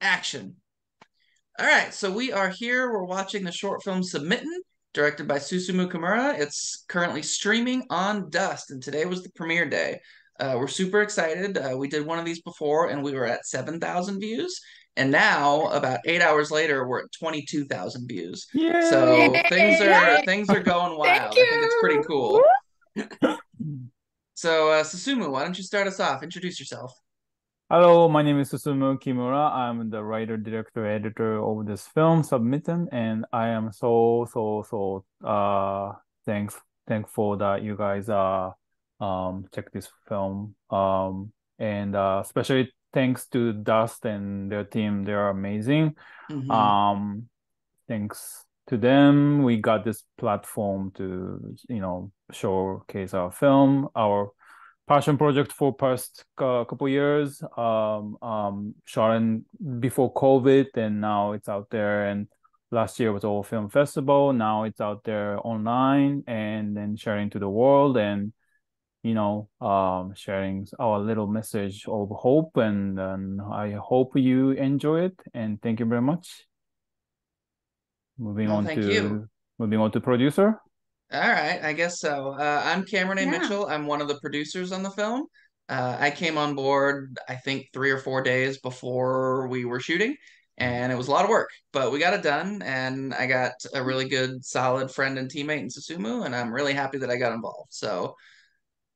action. All right, so we are here. We're watching the short film Submittan, directed by Susumu Kimura. It's currently streaming on Dust, and today was the premiere day. Uh, we're super excited. Uh, we did one of these before, and we were at 7,000 views. And now, about eight hours later, we're at 22,000 views. Yay! So things are things are going wild. I think it's pretty cool. so, uh, Susumu, why don't you start us off? Introduce yourself. Hello, my name is Susumu Kimura. I'm the writer, director, editor of this film, Submittan, and I am so so so uh thanks thankful that you guys uh um check this film um and uh especially thanks to Dust and their team. They are amazing. Mm-hmm. Um, thanks to them, we got this platform to you know showcase our film, our passion project for past uh, couple years. Um um shot before covid and now it's out there. And last year was all film festival. Now it's out there online and then sharing to the world and you know um sharing our little message of hope. And, and i hope you enjoy it. And thank you very much. Moving on to you. moving on to producer all right, I guess so. Uh, I'm Cameron A. Yeah. Mitchell. I'm one of the producers on the film. Uh, I came on board, I think, three or four days before we were shooting, and it was a lot of work, but we got it done. And I got a really good, solid friend and teammate in Susumu, and I'm really happy that I got involved. So,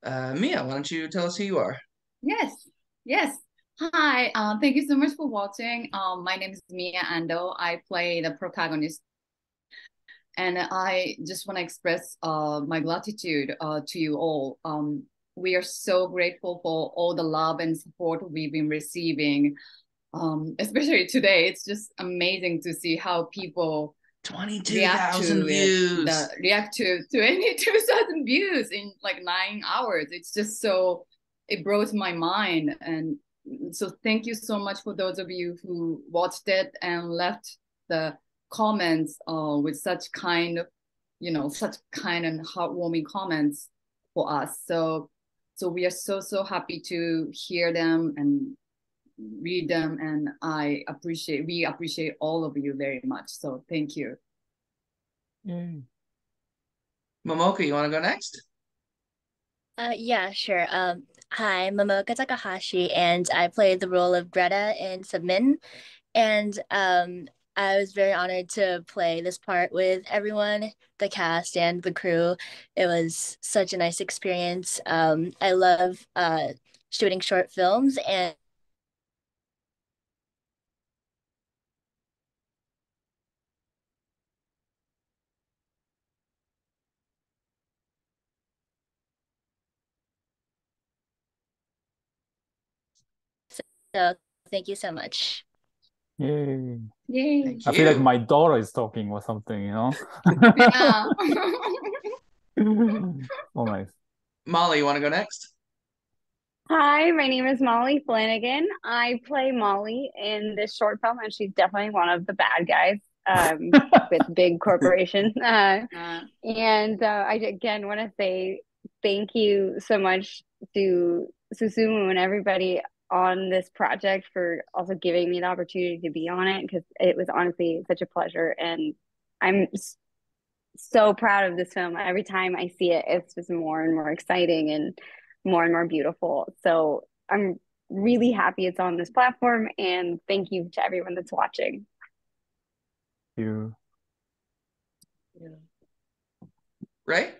uh, Mia, why don't you tell us who you are? Yes, yes. Hi, uh, thank you so much for watching. Um, my name is Mia Ando. I play the protagonist and I just want to express uh, my gratitude uh, to you all. Um, we are so grateful for all the love and support we've been receiving. Um, especially today, it's just amazing to see how people 22,000 views. the, react to 22,000 views in like nine hours. It's just so, it blows my mind. And so thank you so much for those of you who watched it and left the comments uh, with such kind, of you know, such kind and heartwarming comments for us. So, so we are so so happy to hear them and read them, and I appreciate we appreciate all of you very much. So thank you. Yay. Momoka, you want to go next? Uh, yeah, sure. Um, hi, Momoka Takahashi, and I played the role of Greta in Submittan. And um, I was very honored to play this part with everyone, the cast and the crew. It was such a nice experience. Um, I love uh, shooting short films and So thank you so much. Yay. Yay. I feel like my daughter is talking or something, you know? yeah. oh, nice. Molly, you want to go next? Hi, my name is Molly Flanagan. I play Molly in this short film, and she's definitely one of the bad guys um, with big corporations. Uh, uh, and uh, I again want to say thank you so much to Susumu and everybody on this project for also giving me the opportunity to be on it because it was honestly such a pleasure. And i'm so proud of this film. Every time i see it it's just more and more exciting and more and more beautiful. So i'm really happy it's on this platform and thank you to everyone that's watching. You. Yeah. right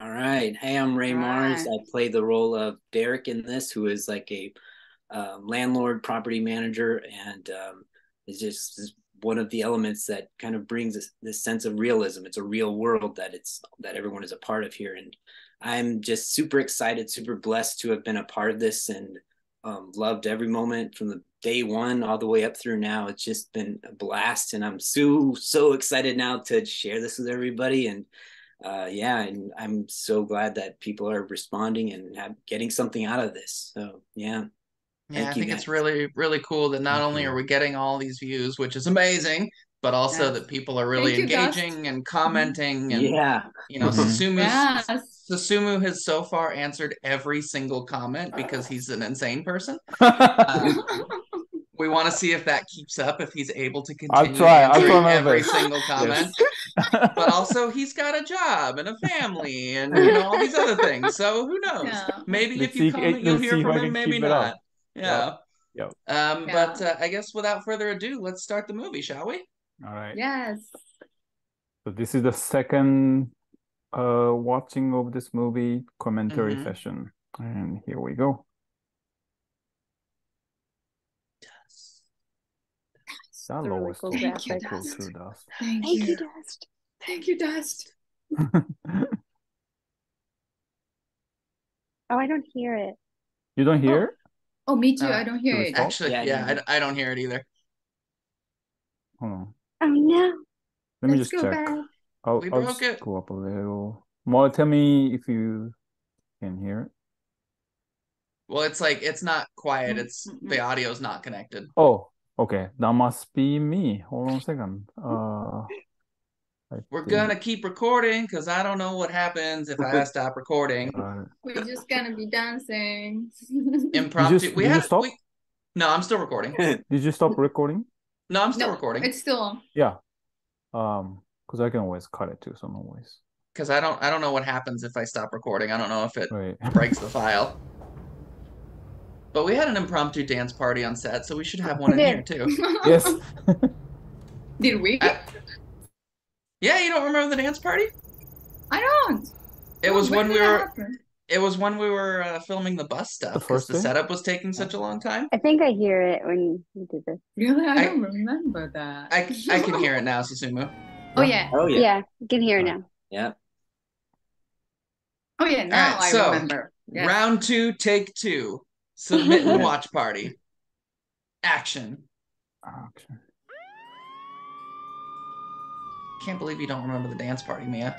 all right. Hey i'm Rey Marz i play the role of derek in this who is like a um, landlord, property manager, and um, it's just one of the elements that kind of brings this, this sense of realism. It's a real world that it's that everyone is a part of here, and I'm just super excited, super blessed to have been a part of this, and um, loved every moment from the day one all the way up through now. It's just been a blast, and I'm so so excited now to share this with everybody and. Uh, yeah, and I'm so glad that people are responding and have, getting something out of this. So yeah, yeah, I think it's really, really cool that not Thank only you. are we getting all these views, which is amazing, but also yes. that people are really Thank engaging you, and commenting and yeah, you know, mm-hmm. Sumu's yes. Susumu has so far answered every single comment because he's an insane person. Uh, we want to see if that keeps up, if he's able to continue I'll continue try, I'll answering try every single comment. But also, he's got a job and a family, and you know all these other things. So who knows? Yeah. Maybe Let's if you see- comment, you'll hear from him. can Maybe keep it up. not. Yeah. Yep. Um, Yeah. but uh, I guess without further ado, let's start the movie, shall we? All right. Yes. So this is the second uh watching of this movie commentary Mhm. session. And here we go. That The really lowest cool Thank you, equal Dust. to dust. Thank, Thank you. you, Dust. Thank you, Dust. Oh, I don't hear it. You don't hear? it? Oh, me too. Uh, I don't hear do it. stop? Actually, Yeah, yeah, you- I, I don't hear it either. Hold on. Oh no. Let me Let's just go check. back. I'll, We I'll broke just it. go up a little. More, tell me if you can hear it. Well, it's like it's not quiet. It's the audio's not connected. Oh, okay. That must be me. Hold on a second. Uh, I We're think- gonna keep recording because I don't know what happens if I stop recording. uh, We're just gonna be dancing. Impromptu. Did you- we did you stop? we. No, I'm still recording. did you stop recording? No, I'm still no, recording it's still on. Yeah. Um, because I can always cut it too, so no worries. because I don't I don't know what happens if I stop recording. I don't know if it Wait. breaks the file. But we had an impromptu dance party on set, so we should have one in here too. yes. Did we? I- Yeah, you don't remember the dance party? I don't. It was when When we were happen? it was when we were uh, filming the bus stuff The because first the setup was taking such a long time. I think I hear it when you do this. Really? I, I- don't remember that. I, I can hear it now, Susumu. oh yeah. Oh Yeah, yeah. you can hear it now. Yeah. Oh yeah. Now right, I so, remember. Yes. Round two, take two. Submittan watch party. Action. Action. Can't believe you don't remember the dance party, Mia.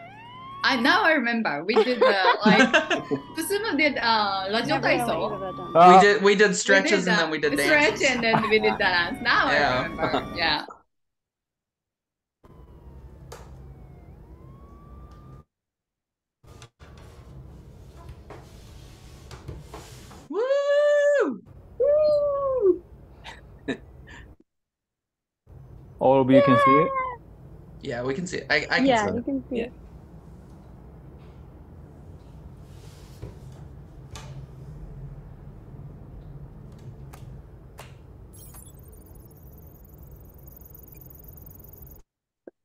I now I remember. We did uh, like Susumu did uh radio Never know what taiso. you've ever done. Uh, we did we did stretches we did, and then we did stretch dances. and then we did dance. Now Yeah. I remember. Yeah. Woo! all of you can see it. Yeah, we can see it. I, I can yeah, see you it. can see Yeah. it.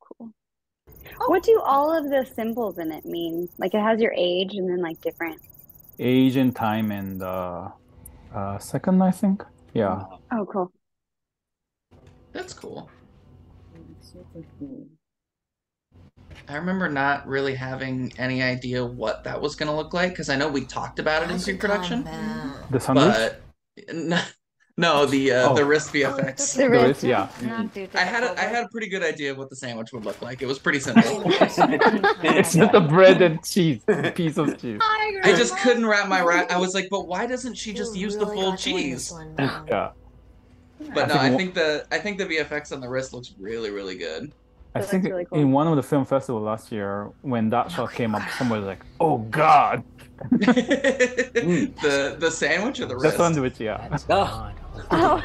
Cool. What do all of the symbols in it mean? Like it has your age and then like different. Age and time and uh, uh, second, I think. Yeah. Oh, cool. That's cool. Super cool. I remember not really having any idea what that was going to look like because I know we talked about it in pre-production, The sandwich. but no, no the uh, Oh. the wrist VFX. The There wrist. is, yeah. I had a, I had a pretty good idea of what the sandwich would look like. It was pretty simple. It's just a bread and cheese, piece of cheese. I, I just couldn't wrap my ra- I was like, but why doesn't she just use the full cheese? Yeah. But I no, think I think the I think the VFX on the wrist looks really really good. I think really cool. in one of the film festival last year, when that oh, shot came up, somebody was like, "Oh God, the the sandwich or the rest. the sandwich!" Yeah. Oh, Oh.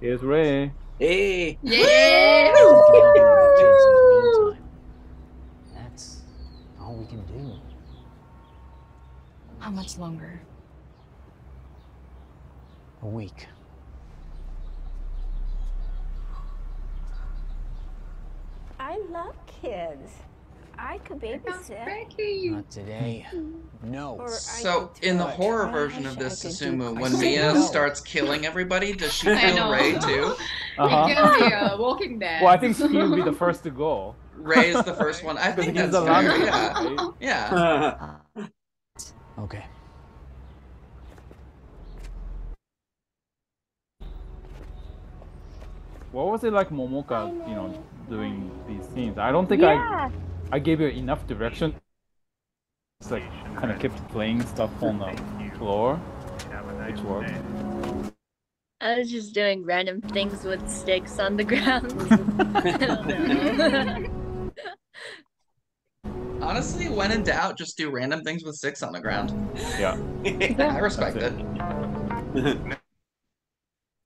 Here's Ray. hey. Yeah. That's all we can do. How much longer? A week. I love kids. I could babysit. Becky. Not today. No. So in the horror version of this, could Susumu, when Mia no. starts killing everybody, does she kill. Ray too? Uh-huh. We can be uh, walking dead. Well, I think he would be the first to go Ray is the first one. I think that's the fair. Yeah, right? yeah. Okay. What was it like, Momoka? You know, doing these scenes. I don't think yeah. I I gave you enough direction. It's like kind of kept playing stuff on the floor, which worked. I was just doing random things with sticks on the ground. I don't know. Honestly, when in doubt, just do random things with sticks on the ground. Yeah. I respect That's it. it.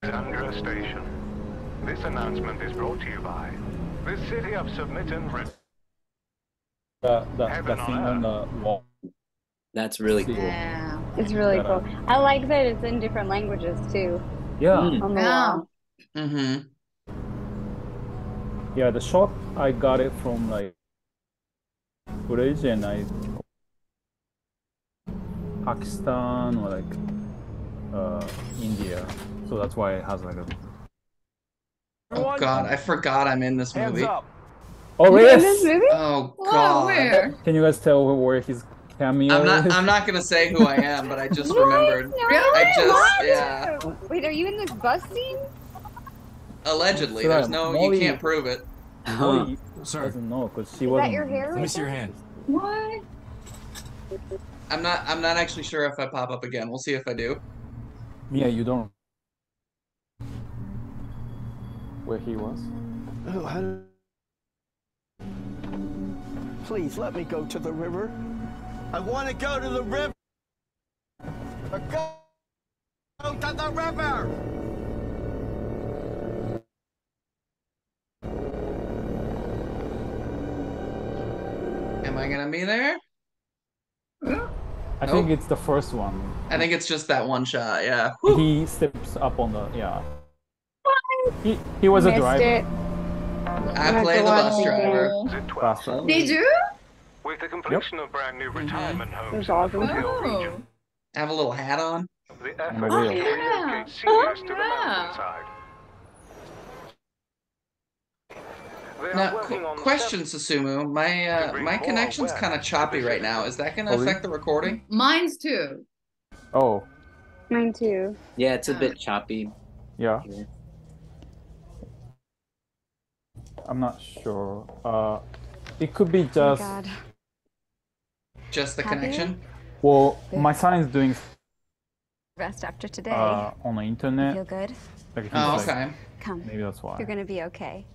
Sandra Station. This announcement is brought to you by the City of Submittan. The, the, the thing on on the wall. That's really cool. Yeah. It's really cool. I like that it's in different languages too Yeah. Mm. on the Yeah. wall. Mm-hmm. Yeah, the shot I got it from like footage and I Pakistan or like uh India. So that's why it has like a Oh god, I forgot I'm in this oh, movie. Oh You in this yes! movie? Oh Wow, god. where? Can you guys tell where his cameo I'm not? I'm not gonna say who I am, but I just remembered. No, I just what? yeah. Wait, are you in this bus scene? Allegedly. Sorry, uh, There's no you can't prove it. Molly Sir, doesn't know because she wasn't. that your hair? let me see your there? hand. What? I'm not I'm not actually sure if I pop up again. We'll see if I do. Yeah, you don't. Where he was? Oh, how... Please let me go to the river. I want to go to the river. Go to the river. Am I gonna be there? I Nope. think it's the first one. I think it's just that one shot, yeah. He steps up on the yeah. He he was a driver. it. I have play the bus driver. again. Is it 12? Faster. Did you? With the completion of brand new retirement homes That's in the awesome. Oh. region, I have a little hat on. the Oh, yeah. to Yeah. relocate to the mountainside. Now, qu- question, Susumu. My uh, my connection's kind of choppy right now. Is that gonna Oh, affect the recording? Mine's too. Oh Mine too. Yeah, it's a bit choppy. yeah. here. I'm not sure. Uh, it could be Oh just God. Just the Happy? connection? well, my son is doing Rest after today. uh on the internet, Feel internet. good? Like he's Oh, like, okay. Come. maybe that's why. You're gonna be okay.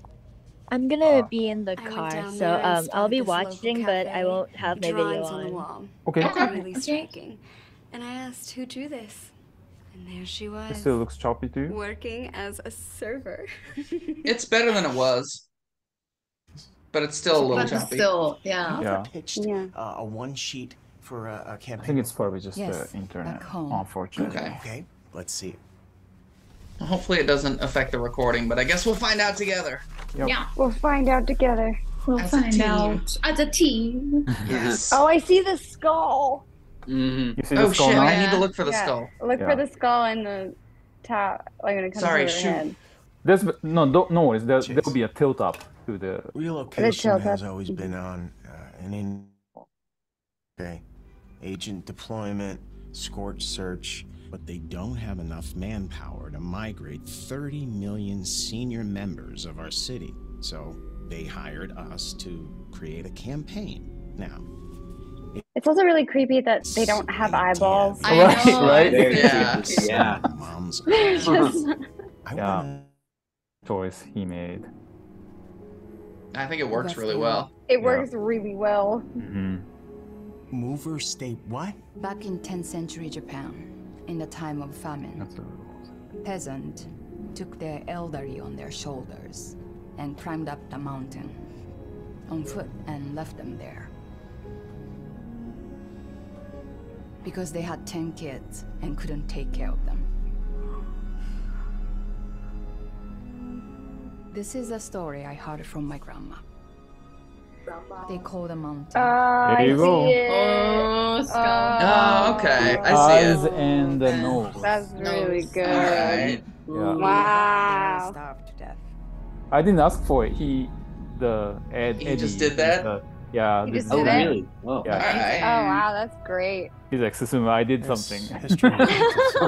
I'm gonna Uh, be in the car, so um, I'll be watching, but I won't have my video Drawings on the on. wall. Okay. Okay. Really striking. And I asked who drew this. And there she It was. still looks choppy to you. Working as a server. It's better than it was, but it's still a little But choppy. still, yeah. You Yeah. pitched Yeah. uh, a one sheet for a campaign? I think it's probably just Yes, the internet, back home. unfortunately. Okay. Okay, let's see. Hopefully it doesn't affect the recording, but I guess we'll find out together. Yep. Yeah. We'll find out together. We'll As a find team. out as a team. Yes. Oh, I see the skull. Mm-hmm. You see Oh the skull shit! now? I need to look for the Yeah. skull. Look Yeah. for the skull and the top, like when it comes Sorry, to their shoot. head. There's no don't, no worries. There there'll be a tilt up to the Relocation has up. always been on uh, an in. Okay, agent deployment, scorch search, but they don't have enough manpower to migrate 30 million senior members of our city. So they hired us to create a campaign. Now, It's also really creepy that they don't have eyeballs. I Right, know. right? it's Yeah. creepy. Yeah. mom's. Just- I Yeah. wanna choice he made. I think it works really well. it works really well. hmm move her state what? Back in 10th century Japan, in the time of famine, That's a, peasant took their elderly on their shoulders and climbed up the mountain on foot and left them there. Because they had 10 kids and couldn't take care of them. This is a story I heard from my grandma. They call the mountain. Uh, I you see go. it. Oh, skull. Oh, okay. I see eyes it. and the nose. That's really good. Alright. Yeah. Wow. Starved to death. I didn't ask for it. He, the Ed, He Eddie, just did that? the- yeah. He this just is Oh, did it? really? Oh. Yeah. Alright. Oh wow, that's great. He's like, Susumu, I did There's something. history.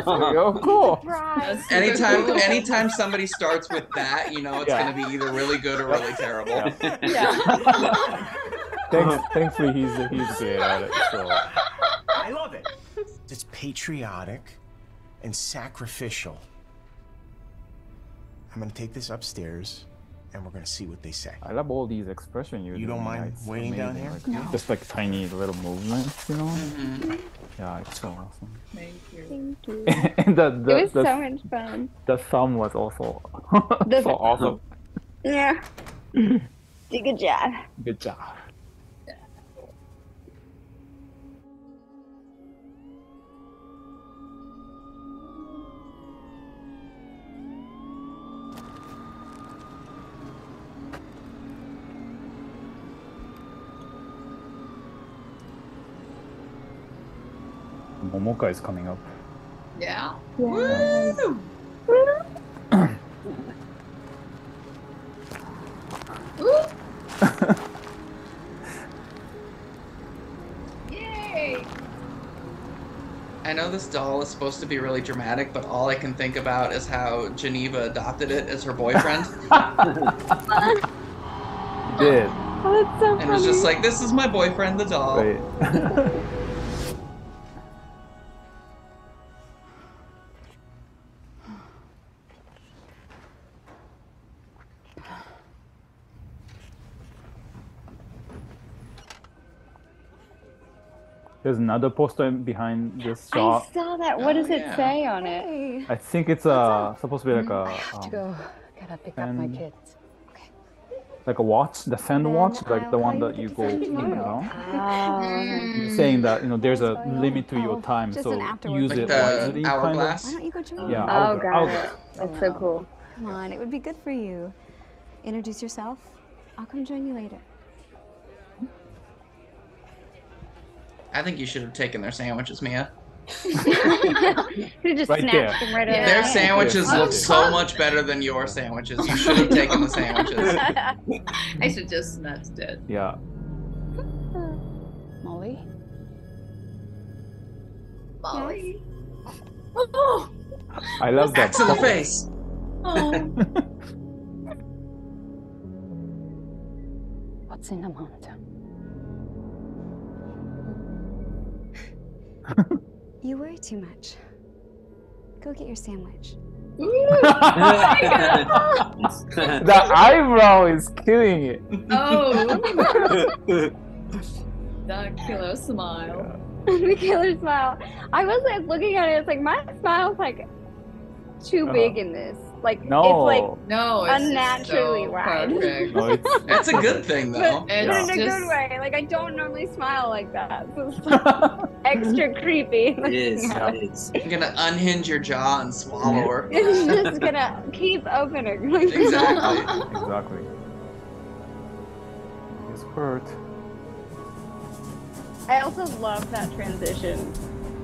oh, cool. Surprise. That's super Anytime, cool. anytime somebody starts with that, you know it's Yeah. gonna be either really good or really terrible. Yeah. Yeah. Thanks, thankfully, he's he's great at it. So I love it. It's patriotic and sacrificial. I'm gonna take this upstairs and we're gonna see what they say. I love all these expressions you You don't mind Yeah, it's waiting down here? Like, No. Just like tiny little movements, you know? Mhm. Yeah, it's so awesome. Thank you. Thank you. and the, the, it was the, so much fun. the thumb was also The- so awesome. Yeah. Did a good job. Good job. Momoka is coming up. Yeah. Woo! Yay! I know this doll is supposed to be really dramatic, but all I can think about is how Geneva adopted it as her boyfriend Did. Oh, that's so and was just like, "This is my boyfriend, the doll." Right. There's another poster behind this shop. I saw that. What does it yeah. say on it? I think it's uh supposed to be like a I have to um, go. Gotta pick up my and- kids. like a watch, the sand watch, like the I'll one that you you go, send you tomorrow. know, Oh. You're saying that you know there's a limit to your Oh, time, just so use Like it the wisely. kind of. Why don't you go join Yeah, me? Oh, hourglass- got hourglass. it. That's so cool. Come on, it would be good for you. Introduce yourself. I'll come join you later. I think you should have taken their sandwiches, Mia. Could have just Right snatched there. them right Yeah. out Their sandwiches Yeah. look so much better than your sandwiches. You should have taken the sandwiches. I should just snatched it. Yeah, Molly? Molly. Oh, I love that. Back to the face. oh. What's in the mountain? You worry too much. Go get your sandwich. the eyebrow is killing it. oh. that killer smile. the killer smile. I was like looking at it. It's like my smile's like too Uh-huh. big in this. Like No, it's like No, it's Unnaturally so wide. No, it's That's a good thing, though. but It's in a just- good way. Like I don't normally smile like that. So it's like extra creepy. It is. Yeah. It is. You're gonna unhinge your jaw and swallow her. It's just gonna keep opening. Like, Exactly. exactly. It's hurt. I also love that transition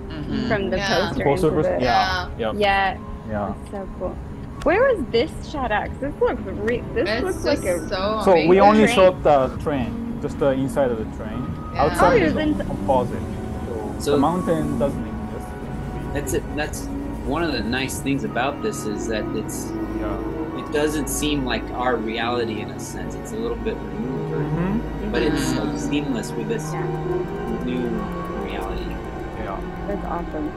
Mhm. from the Yeah. poster, Poster into versus- the, yeah, yeah, yeah, yeah. that's so cool. Where was this shot at? 'Cause This looks re- this It's looks like a so So we only train. showed the train, just the inside of the train. Yeah. Outside Oh, it is was in- opposite. So, So- the mountain doesn't exist. That's it. That's one of the nice things about this is that it's Yeah. it doesn't seem like our reality in a sense. It's a little bit removed, Mm-hmm. but it's Mhm. like seamless with this Yeah. new reality. Yeah. That's awesome.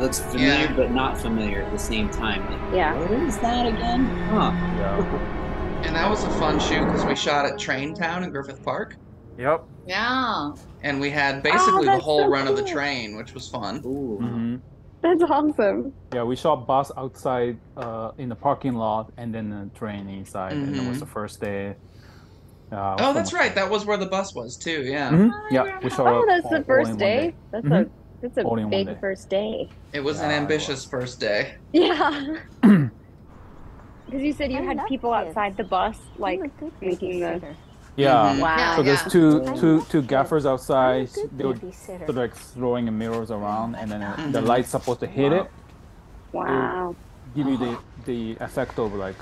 It looks familiar Yeah. but not familiar at the same time. Like, Yeah. what is that again? Huh? Yeah. And that was a fun shoot because we shot at Train Town in Griffith Park, Yep. Yeah. and we had basically the Oh, that's whole so run of the train, which was fun. Ooh. hmm That's awesome. Yeah, we shot bus outside uh, in the parking lot and then the train inside, and it was Mhm. the first day. Uh, Oh, that's right. That was where the bus was too. Yeah, Mhm. Yeah, we shot. Oh, that's all- the first in one day. That's a that's a All in one big day. first day. it was an Yeah, it ambitious first day. Yeah. Because you said you I had people kids. outside the bus, like I'm a good making the. babysitter. Yeah. Mhm. Wow. So there's Yeah. two I two two gaffers outside. good They were sort of like throwing mirrors around, and then uh, the light's supposed to hit it, Wow. give you the the effect of like,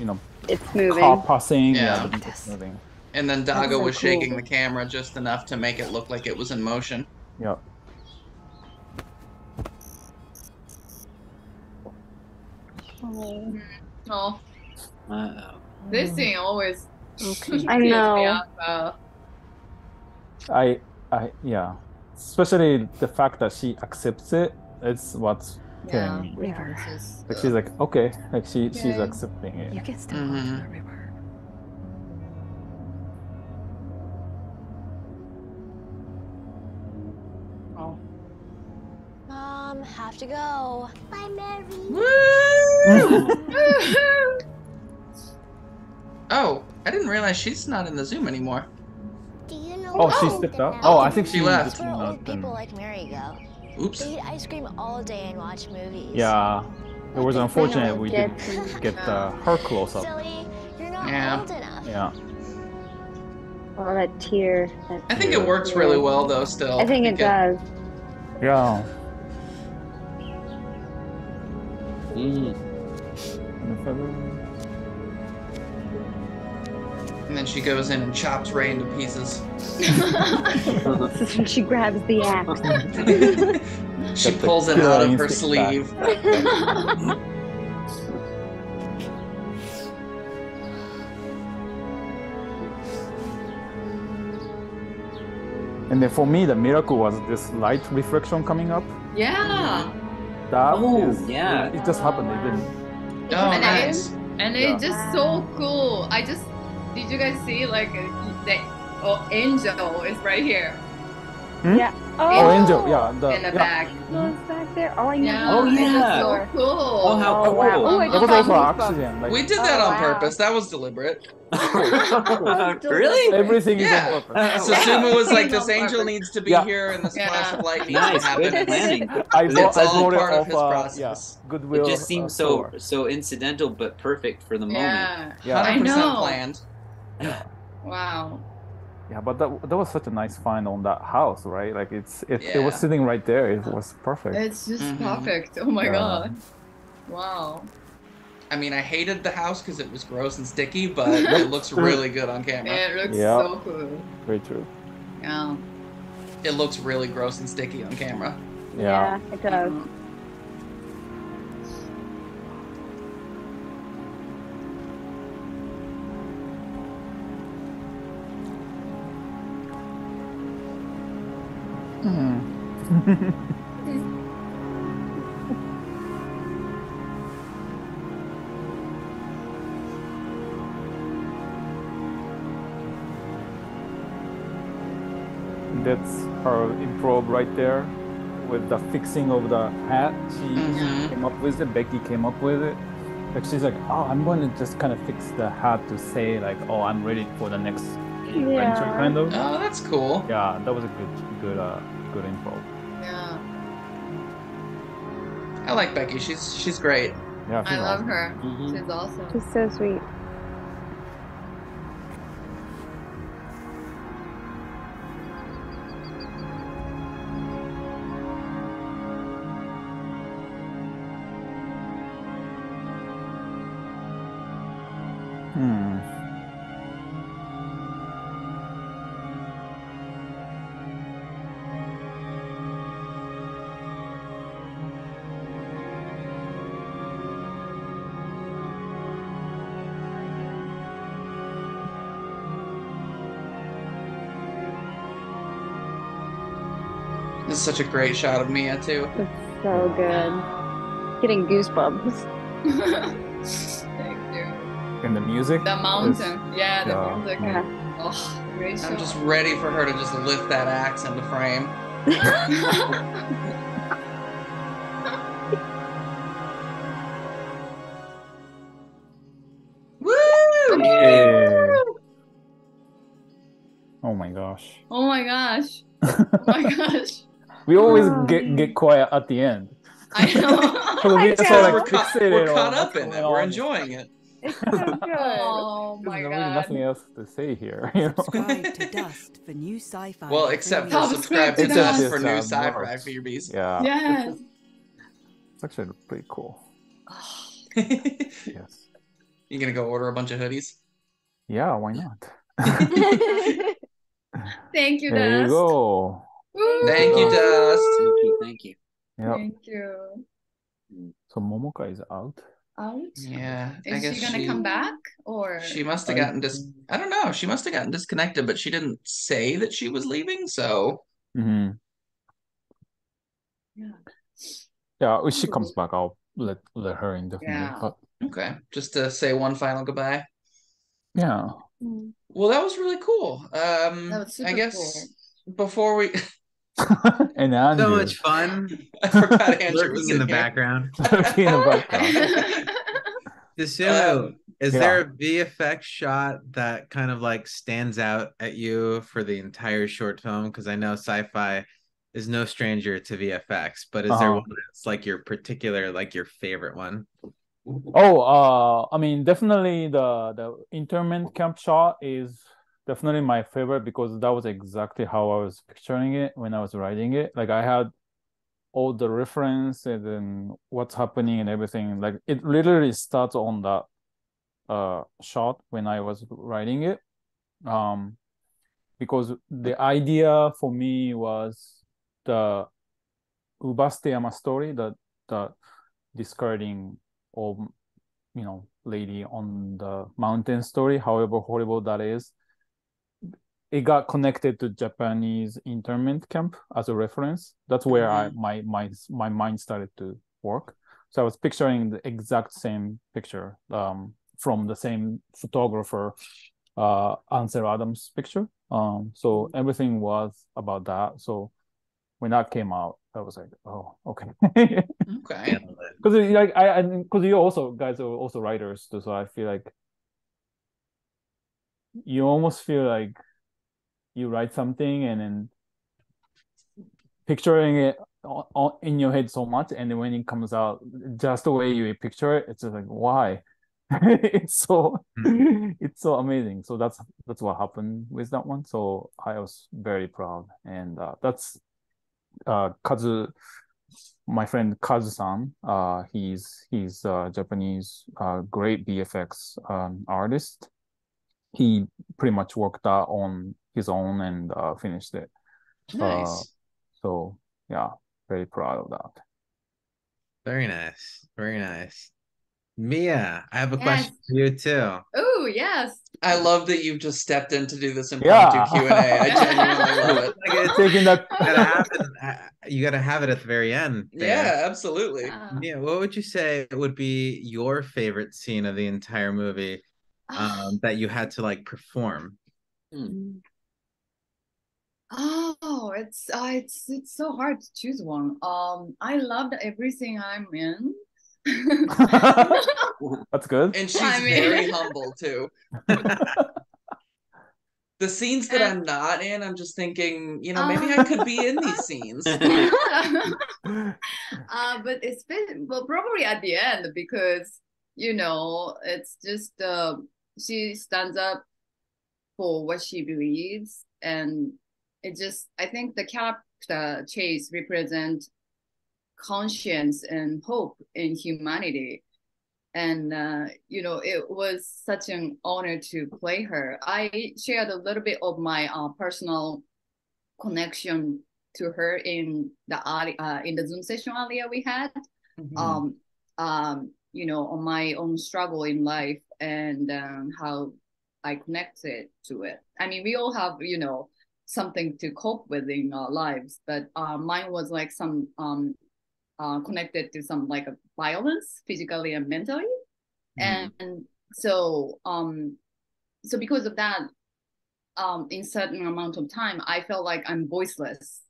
you know, It's moving. car passing. Yeah. Yeah, it's moving. And then Daga so was shaking the camera just enough to make it look like it was in motion. Yeah. Oh. Oh, Uh-oh. this thing always Okay. I creeps me know. uh, I I yeah. Especially the fact that she accepts it. It's what's yeah. killing me. River. This is- Like she's like okay, like she she's accepting it. You can still Mhm. go to the river. To go. Bye, Mary. Oh, I didn't realize she's not in the Zoom anymore. Do you know? Oh, she stepped up. Oh, I think She she left. That's where old people like Mary go. Oops. They eat ice cream all day and watch movies. Yeah, it was unfortunate we didn't get uh, her close up. Silly, you're not Yeah. old enough. Yeah. Oh, that tear. That I think it works really well though. Still, I think it does. Yeah. Mm. And then she goes in and chops Ray into pieces. This is when she grabs the axe. She Got pulls it out of her sleeve. And then for me, the miracle was this light reflection coming up. Yeah. That Oh, is- yeah. It just happened. It didn't. Oh, and nice. It, and Yeah. it's just so cool. I just did you guys see like the oh, angel is right here Hmm? Yeah. Oh, Angel. Yeah. The, in the yeah. back. Angel's there. Oh, I know. Yeah. Oh, yeah. so cool. Oh, how Oh, wow. cool. Oh, I That was just also got. Like We did that Oh, on wow. purpose. That was deliberate. really? everything Yeah. is on purpose. So Sumu was like, this angel needs to be Yeah. here, and the splash Yeah. of light needs Nice, to happen. good planning. I It's bought, I all bought part of off, his uh, process. Yeah, goodwill. It just uh, seems so store. so incidental but perfect for the moment. Yeah. Yeah. I 100% know. planned. Wow. Yeah, but that that was such a nice find on that house, right? Like it's it, it was sitting right there. It was perfect. It's just Mhm. perfect. Oh my Yeah. god. Wow. I mean, I hated the house because it was gross and sticky, but it looks really good on camera. It looks Yeah. so cool. Very true. Yeah. It looks really gross and sticky on camera. Yeah. Yeah, it does. Mhm. That's her improv right there with the fixing of the hat. She Mhm. came up with it. Becky came up with it. Like she's like, oh, I'm going to just kind of fix the hat to say like, oh, I'm ready for the next adventure, Yeah. kind of. Oh, that's cool. Yeah, that was a good, good, uh, good improv. Yeah. I like Becky. She's she's great. Yeah, I love awesome. her. Mhm. She's awesome. She's so sweet. Such a great shot of Mia too. It's so good. Getting goosebumps. Thank you. And the music. The is- mountain. Yeah, the yeah. music. Yeah. Oh. I'm just ready for her to just lift that axe into frame. Woo! Yeah. Oh my gosh. oh my gosh. Oh my gosh. We always Oh. get get quiet at the end. I know. So we I get so know. like we're, caught, we're caught up in it. We're enjoying it. It's so good. oh There's my really god. nothing else to say here. You know? Subscribe to Dust for new sci-fi. Well, except week. for Subscribe subscribe to to Dust Dust. for new uh, sci-fi works. freebies. Yeah. Yes. It's actually pretty cool. Yes. You Yes. gonna go order a bunch of hoodies? Yeah, why not? Thank you, There you go. Woo. Thank you, Dust. Thank you, thank you. Yep. Thank you. So Momoka is out. Out? Yeah, I Is guess she gonna she, come back or? She must have gotten dis. I don't know. She must have gotten disconnected, but she didn't say that she was leaving. So hmm Yeah. Yeah, if she comes back, I'll let let her in definitely. Yeah. But okay, just to say one final goodbye. yeah. Well, that was really cool. Um, That was super I guess cool. before we and Andrew. So much fun. I forgot Andrew lurking was in the in background. Lurking in the background. Susumu, Um, is yeah. there a VFX shot that kind of like stands out at you for the entire short film? Because I know sci-fi is no stranger to VFX, but is there Uh-huh. one that's like your particular, like your favorite one? Oh, uh, I mean, definitely the the internment camp shot is definitely my favorite because that was exactly how I was picturing it when I was writing it. Like I had all the reference and what's happening and everything. Like it literally starts on that uh shot when I was writing it. Um, because the idea for me was the Ubasuteyama story, that the discarding of you know lady on the mountain story, however horrible that is. It got connected to Japanese internment camp as a reference. That's where I my my my mind started to work. So I was picturing the exact same picture um, from the same photographer, uh, Ansel Adams' picture. Um, so everything was about that. So when that came out, I was like, oh, okay. Okay. Because like I, because you also guys are also writers too, so I feel like you almost feel like you write something and then picturing it in your head so much, and then when it comes out, just the way you picture it, it's just like why? it's so it's so amazing. So that's that's what happened with that one. So I was very proud, and uh, that's uh Kazu my friend Kazu-san, uh, he's he's a Japanese uh, great VFX um, artist. He pretty much worked out on his own and uh, finished it. Nice. Uh, so yeah, very proud of that. Very nice. Very nice. Mia, I have a Yes. question for you too. Oh yes. I love that you've just stepped in to do this impromptu Yeah. Q and A. I genuinely love it. Like, it's- Taking that you gotta have it. uh, You gotta have it at the very end. there. Yeah, absolutely. Yeah, what would you say would be your favorite scene of the entire movie um, that you had to like perform? Oh, it's uh, it's it's so hard to choose one. Um, I loved everything I'm in. That's good. And she's I mean- very humble too. The scenes that I'm not in, I'm just thinking, you know, maybe I could be in these scenes. uh, but it's been well probably at the end because you know it's just uh, she stands up for what she believes and it just I think the character Chase represent conscience and hope in humanity. And uh, you know it was such an honor to play her. I shared a little bit of my uh, personal connection to her in the uh, in the zoom session earlier we had. Um um you know on my own struggle in life and um, how i connected to it. I mean we all have you know something to cope with in our lives but uh, mine was like some um uh, connected to some like violence physically and mentally. And so um so because of that um in certain amount of time i felt like i'm voiceless.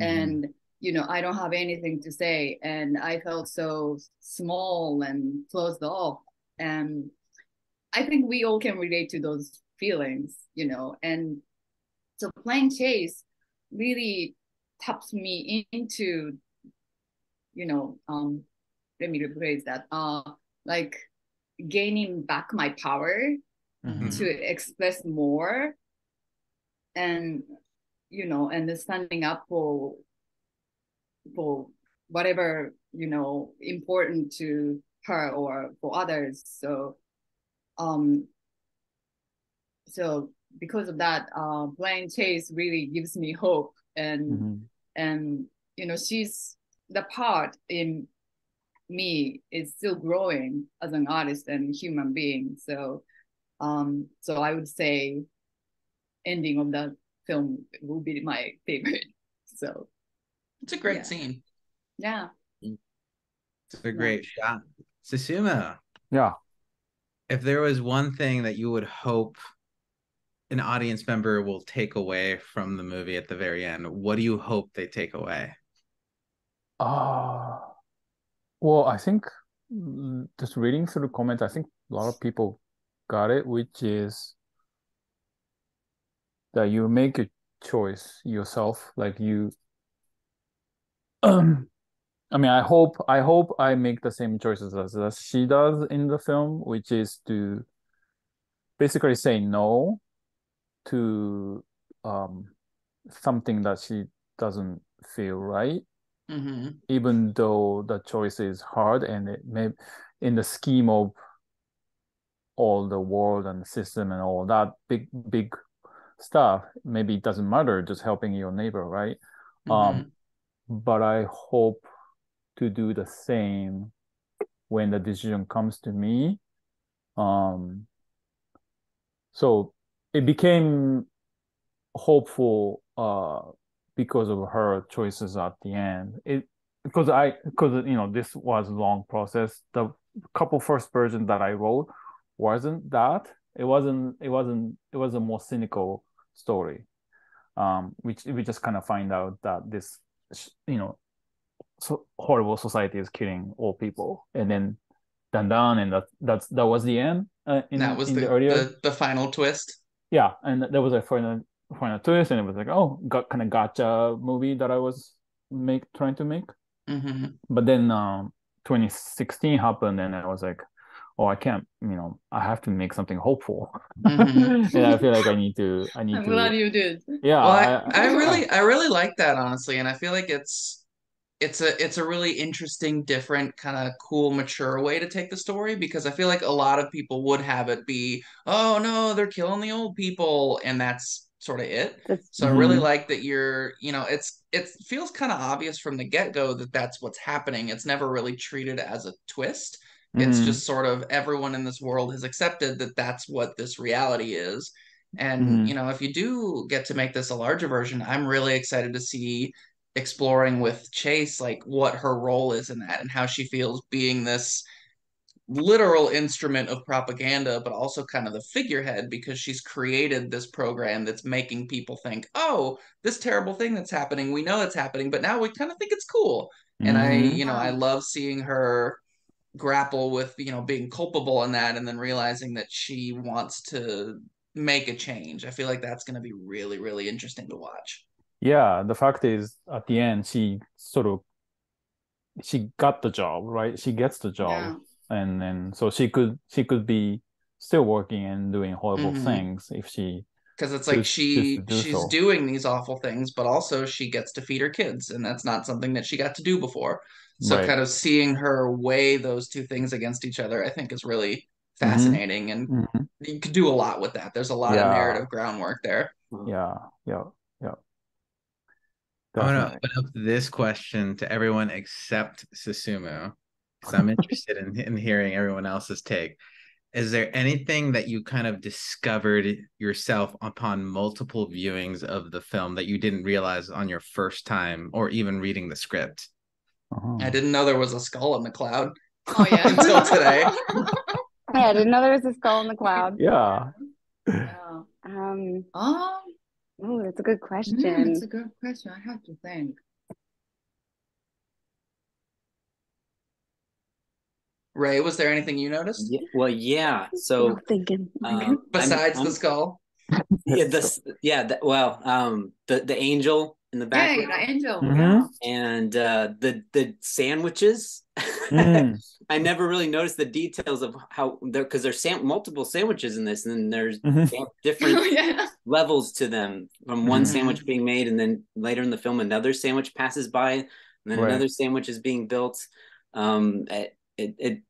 And you know i don't have anything to say. And i felt so small and closed off. And i think we all can relate to those feelings you know. And so playing chase really taps me into you know um let me rephrase that. Uh like gaining back my power to express more and you know and standing up for for whatever you know important to her or for others. So um so because of that uh playing chase really gives me hope and and you know she's the part in me is still growing as an artist and human being so um so i would say ending of the film will be my favorite so It's a great Yeah. scene. yeah It's a great shot. Susumu, Yeah. if there was one thing that you would hope an audience member will take away from the movie at the very end? What do you hope they take away? Uh, well, I think mm, just reading through the comments, I think a lot of people got it, which is that you make a choice yourself. Like you, um, I mean, I hope I hope I make the same choices as, as she does in the film, which is to basically say no to um something that she doesn't feel right. Mm-hmm. even though the choice is hard and it may in the scheme of all the world and system and all that big big stuff maybe it doesn't matter just helping your neighbor right? Um but i hope to do the same when the decision comes to me. Um so it became hopeful uh because of her choices at the end. It because I because you know this was a long process. The couple first versions that I wrote wasn't that. It wasn't. It wasn't. It was a more cynical story, um, which we just kind of find out that this you know so horrible society is killing all people, and then done done, and that that's that was the end. Uh, in, that was the, the earlier the the final twist. Yeah, and there was a final final twist, and it was like, oh, got kind of gotcha movie that I was make trying to make. Mm-hmm. But then um, 2016 happened, and I was like, oh, I can't, you know, I have to make something hopeful, Mhm. and I feel like I need to, I need I'm to. glad you did. Yeah, well, I, I- I really I really like that honestly, and I feel like it's it's a it's a really interesting, different, kind of cool, mature way to take the story because I feel like a lot of people would have it be, oh no, they're killing the old people, and that's sort of it. So I really Mhm. like that you're, you know, it's it feels kind of obvious from the get-go that that's what's happening. It's never really treated as a twist. It's Mhm. just sort of everyone in this world has accepted that that's what this reality is. And, Mhm. you know, if you do get to make this a larger version, I'm really excited to see exploring with Chase like what her role is in that and how she feels being this literal instrument of propaganda, but also kind of the figurehead because she's created this program that's making people think, oh, this terrible thing that's happening, we know it's happening, but now we kind of think it's cool. And I, Mhm. you know, I love seeing her grapple with, you know, being culpable in that and then realizing that she wants to make a change. I feel like that's going to be really, really interesting to watch. Yeah, the fact is, at the end, she sort of she got the job, right? She gets the job, and then so she could she could be still working and doing horrible Mhm. things if she because it's like she do she's so. doing these awful things but also she gets to feed her kids and that's not something that she got to do before so Right. kind of seeing her weigh those two things against each other i think is really fascinating and Mhm. you could do a lot with that there's a lot of narrative groundwork there Yeah, yeah, yeah. I want to open up this question to everyone except Susumu, because I'm interested in, in hearing everyone else's take. Is there anything that you kind of discovered yourself upon multiple viewings of the film that you didn't realize on your first time or even reading the script? Uh-huh. i didn't know there was a skull in the cloud Oh yeah. until today Yeah, I didn't know there was a skull in the cloud. Yeah. Yeah. Um, Oh, oh, that's a good mm, question. that's a good question. I have to think. Rey was there anything you noticed Yeah, well, yeah. So I'm thinking. um, I'm- besides I'm- the skull yeah, this, yeah. That, well, um, the the angel in the Yeah, background the angel. Mhm. and uh, the the sandwiches. Mm. I never really noticed the details of how there because there's sam- multiple sandwiches in this, and then there's Mhm. they have Yeah. different levels to them from one Mhm. sandwich being made, and then later in the film, another sandwich passes by, and then Right. another sandwich is being built. Um, it, it, it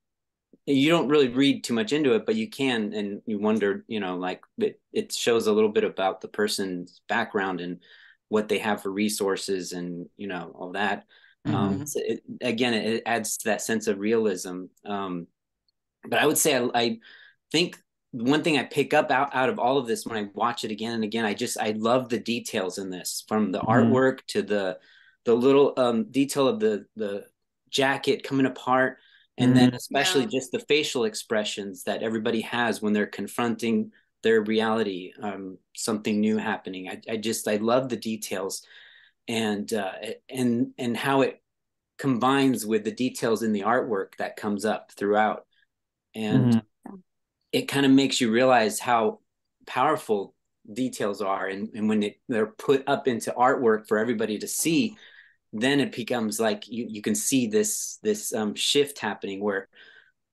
you don't really read too much into it, but you can, and you wonder, you know, like it, it shows a little bit about the person's background and what they have for resources and you know all that. Um, Mhm. so it, again, it, it adds to that sense of realism. Um, but I would say I, I think one thing I pick up out, out of all of this when I watch it again and again, I just I love the details in this, from the Mhm. artwork to the the little um, detail of the the jacket coming apart, and then especially Yeah. just the facial expressions that everybody has when they're confronting their reality, um, something new happening. I, I just I love the details, and uh, and and how it combines with the details in the artwork that comes up throughout, and Mhm. it kind of makes you realize how powerful details are, and, and when it, they're put up into artwork for everybody to see, then it becomes like you, you can see this this um, shift happening where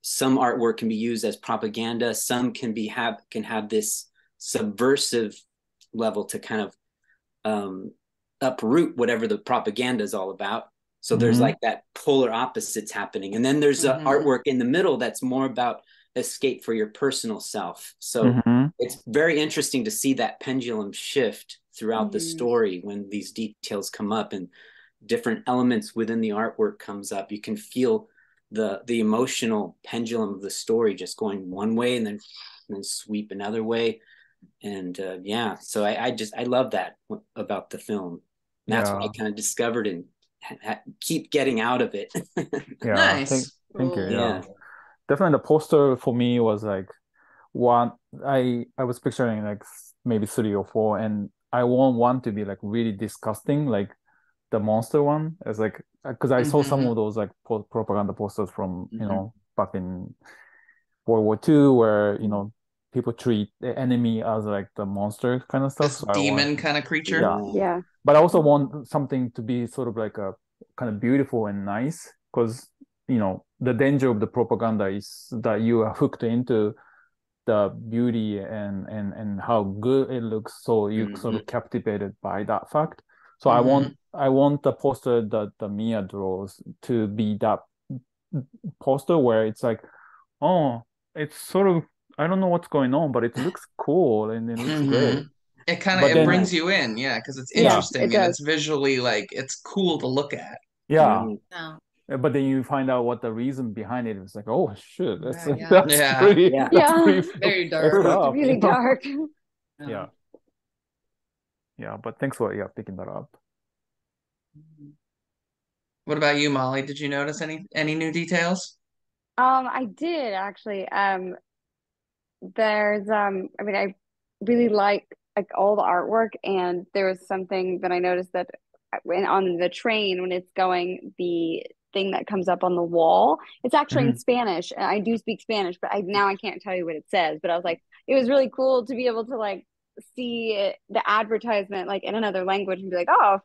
some artwork can be used as propaganda some can be have can have this subversive level to kind of um, uproot whatever the propaganda is all about so there's Mhm. like that polar opposites happening and then there's a artwork in the middle that's more about escape for your personal self so Mhm. it's very interesting to see that pendulum shift throughout the Mhm. story when these details come up and different elements within the artwork comes up you can feel the the emotional pendulum of the story just going one way and then and then sweep another way and uh, yeah so I, I just i love that about the film And that's what i kind of discovered and ha- ha- keep getting out of it Yeah, Nice. thank, thank you. Yeah. Yeah. Definitely the poster for me was like one I I was picturing like maybe three or four and I won't want one to be like really disgusting, like the monster one. It's like because I saw some Mhm. of those like po propaganda posters from, you Mhm. know, back in World War II where, you know, people treat the enemy as like the monster kind of stuff. So I want demon kind of creature. Yeah. Yeah. but I also want something to be sort of like a kind of beautiful and nice because you know the danger of the propaganda is that you are hooked into the beauty and and and how good it looks so you sort of captivated by that fact so I want I want the poster that the Mia draws to be that poster where it's like oh it's sort of I don't know what's going on but it looks cool and it looks great Mhm. It kind of it then- brings you in, yeah, because it's Yeah, interesting it and does. it's visually like it's cool to look at. yeah Mhm. Yeah. But then you find out what the reason behind it is like, oh shit, that's Yeah, yeah. that's Yeah. pretty, Yeah. that's Yeah. pretty Very dark. up, really you know? dark. Yeah, yeah. But thanks for yeah picking that up. What about you, Molly? Did you notice any any new details? Um, I did actually. Um, there's um, I mean, I really like like all the artwork, and there was something that I noticed that when on the train when it's going, the thing that comes up on the wall, it's actually in Mhm. Spanish, and I do speak Spanish, but I now I can't tell you what it says. But I was like, it was really cool to be able to like see the advertisement like in another language and be like, oh,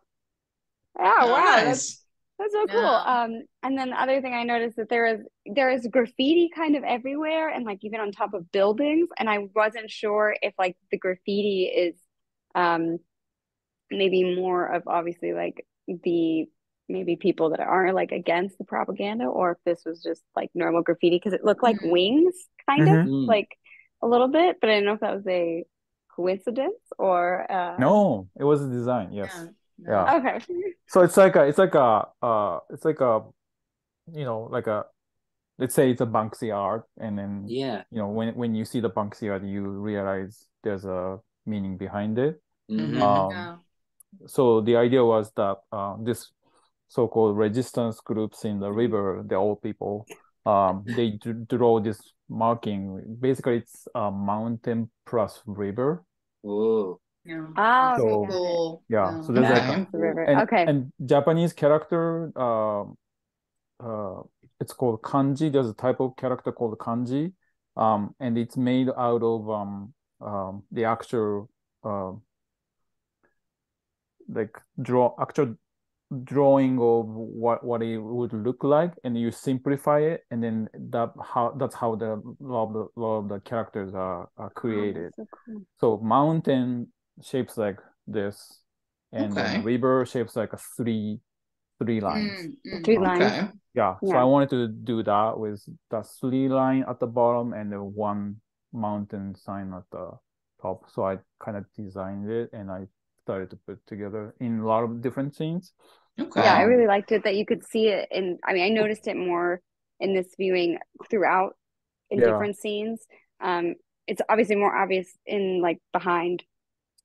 yeah, Oh, wow, that's nice. that's so cool. Yeah. Um, and then the other thing I noticed that there is there is graffiti kind of everywhere and like even on top of buildings. And I wasn't sure if like the graffiti is um maybe more of obviously like the maybe people that aren't like against the propaganda or if this was just like normal graffiti because it looked like Mhm. wings kind of Mhm. Mm. like a little bit, but I don't know if that was a coincidence or uh No, it was a design. Yes. Yeah. Yeah. okay. So it's like a, it's like a, uh, it's like a, you know, like a, let's say it's a Banksy art, and then yeah you know when when you see the Banksy art, you realize there's a meaning behind it. Mhm. Um, Yeah. so the idea was that uh, this so-called resistance groups in the river, the old people, um, they d draw this marking. Basically, it's a mountain plus river. Whoa. Yeah. Oh, So- okay, got it. Cool. Yeah, so there's like a, The river. and Okay. and Japanese character, um, uh, it's called kanji. There's a type of character called kanji, um, and it's made out of um, um, the actual um, like draw actual drawing of what what it would look like, and you simplify it, and then that how that's how the a lot of the, lot of the characters are, are created. So cool. So mountain shapes like this, and then Okay. river shapes like a three three lines. Mm, mm. Three lines. Okay. Yeah. So I wanted to do that with the three line at the bottom and the one mountain sign at the top. So I kind of designed it and I started to put together in a lot of different scenes. Okay. Yeah, I Um, really liked it that you could see it in, I mean, I noticed it more in this viewing throughout in Yeah. different scenes. Um, it's obviously more obvious in like behind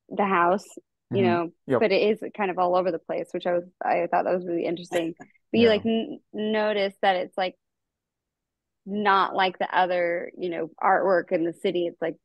the house, you Mhm. know, Yep. but it is kind of all over the place, which I was, I thought that was really interesting. But you like n notice that it's like not like the other, you know, artwork in the city. It's like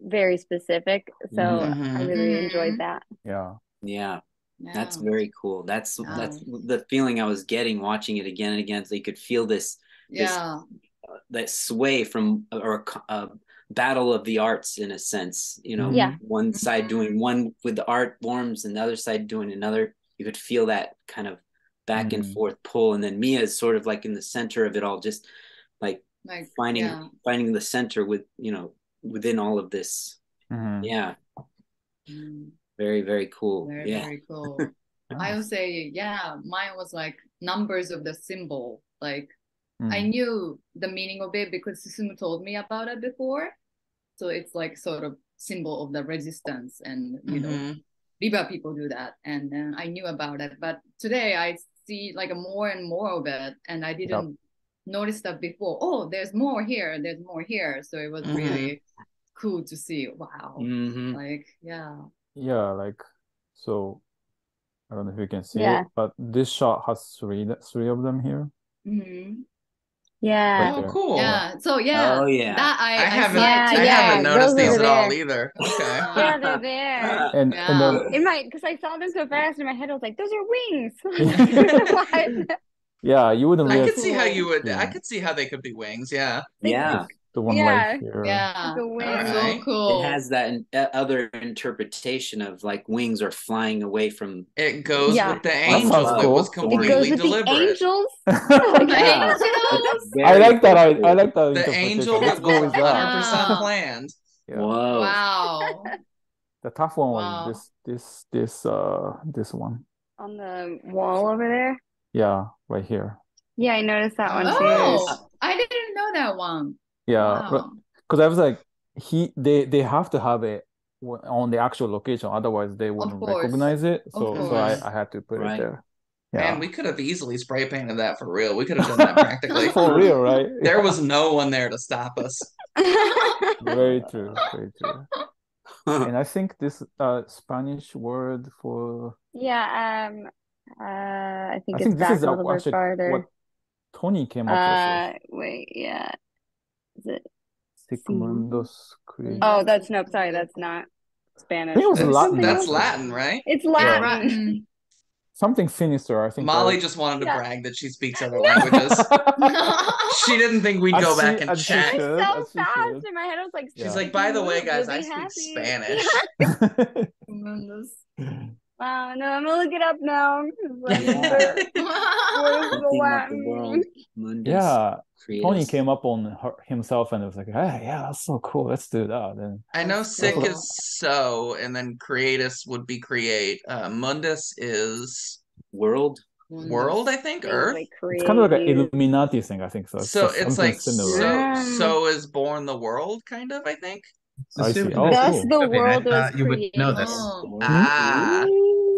very specific. So Mhm. I really Mhm. enjoyed that. Yeah. Yeah. That's very cool. That's Yeah. that's the feeling I was getting watching it again and again. So you could feel this this Yeah. uh, that sway from or a, a battle of the arts in a sense. You know, Yeah. one side doing one with the art forms and the other side doing another. You could feel that kind of back and Mhm. forth pull, and then Mia is sort of like in the center of it all, just like Like finding yeah. finding the center with you know within all of this. Mhm. Yeah, Mm, very very cool. Very, yeah. very cool. I would say, yeah, mine was like numbers of the symbol. Like I Mm. knew the meaning of it because Susumu told me about it before. So it's like sort of symbol of the resistance and you know Mhm. Riba people do that and then I knew about it. But today I see like more and more of it and I didn't notice that before. Oh, there's more here, there's more here. So it was Mhm. really cool to see. Wow. Mhm. Like yeah. Yeah, like so I don't know if you can see Yeah. it, but this shot has three three of them here. hmm Yeah. Right Oh, cool. Yeah. So yeah. Oh, yeah. That I, I I, haven't Yeah, I yeah, haven't noticed those these are at all either. Okay. Yeah, they're there. And and Yeah. then In my, because I saw them so fast in my head, I was like, "Those are wings." Yeah, you wouldn't I could see how you would I could see how they could be wings, yeah. Yeah. The one Yeah. right here. Yeah. The wings. Alright. So cool. It has that in- uh, other interpretation of like wings are flying away from. It goes Yeah. with the angels. It cool. was It It completely goes with deliberate. the angels. Yeah. Angels? I like that. I, I like that The angel Let's that go was with that. 100% Wow. planned. Yeah. Whoa. Wow. The tough one Wow. was this this this uh this one. On the wall over there. Yeah, right here. Yeah, I noticed that one too. Oh, I didn't know that one. Yeah, Wow. because I was like, he they they have to have it on the actual location, otherwise they wouldn't recognize it. So so I. I had to put Right. it there. Yeah, Man, we could have easily spray painted that for real. We could have done that practically. for real, right? There was no one there to stop us. Very true, very true. And I think this uh Spanish word for Yeah, um, uh, I think I it's think this is a little bit actually farther. what Tony came up Uh, wait, yeah. Is it? with. Sic Mundus Creatus. Oh, that's no, sorry, that's not Spanish. I think it was It's Latin. That's. Latin, right? It's Yeah. Latin. Latin. Something sinister, I think. Molly right? just wanted to Yeah. brag that she speaks other languages. She didn't think we'd go she- back and as she chat. should. so as fast in my head. I was like, Yeah. She's like, by the way, guys, I speak happy." Spanish. Tremendous. Wow, no, I'm gonna look it up now. What is Yeah. the- what is the Everything of the Latin? world. Mundus yeah, Tony came up on her, himself and it was like, hey, yeah, that's so cool. Let's do that. And I know sick cool. is so, and then creatus would be create. Uh, mundus is World. world, I think, Things Earth. like it's kind of like an. Illuminati thing, I think. So it's, So it's like similar. so Yeah. so is born the world, kind of. I think. I see. Oh, Thus cool. the Okay, I world was thought you would know this. Oh. Ah,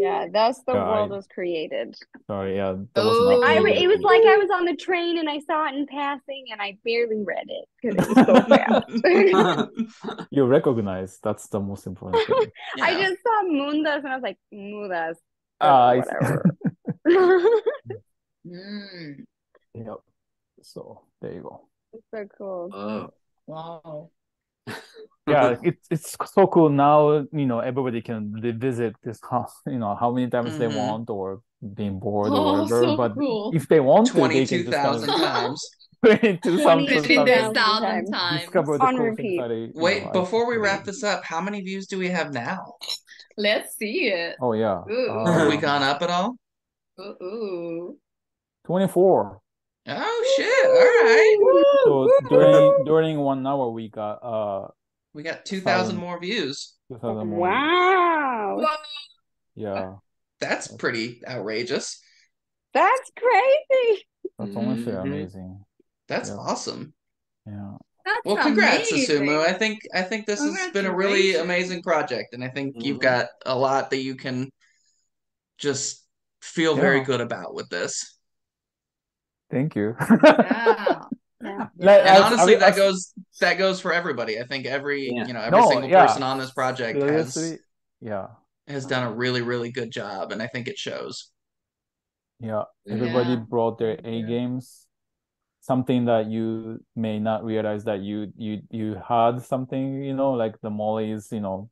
Yeah, thus the Yeah, I- world was created. Sorry, yeah, that was not Oh. I, it was like I was on the train and I saw it in passing and I barely read it because it was so fast. You recognize that's the most important thing. I just saw Mundas and I was like, Mudas. Ah, I whatever. Mm. Yep. So there you go. It's so cool. Oh. Wow. Yeah, it's it's so cool now. You know, everybody can revisit this house. You know, how many times they Mhm. want or being bored Oh, or whatever. so but cool. if they want to, they can just kind thousand of times. twenty-two something, Fifty Sometimes. this something, thousand times. discover the On cool repeat. things that they, you Wait, know, I- before we wrap this up, how many views do we have now? Let's see it. Oh yeah, Ooh. Have we um, gone up at all? Ooh, ooh. twenty-four. Oh shit! All right, So during during one hour we got uh we got two thousand Thousand. more views. two thousand more. Wow. Whoa. Yeah, That's pretty outrageous. That's crazy. that's honestly Mhm. amazing. That's Yeah. awesome. Yeah. That's Well, congrats, amazing. Susumu. I think I think this has been a really amazing project, and I think you've Mhm. got a lot that you can just feel very good about with this. Thank you. Yeah. Yeah. Like, And as- honestly, I- that as- goes that goes for everybody. I think every Yeah. you know every No, single yeah. person on this project has yeah, has done a really really good job, and I think it shows. yeah. Everybody Yeah. brought their A Yeah. games. something that you may not realize that you you you had something you know like the Molly's you know